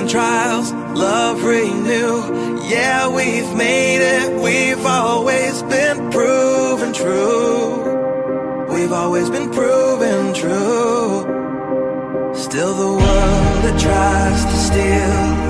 and trials, love renew. Yeah, we've made it, we've always been proven true. We've always been proven true. Still the world that tries to steal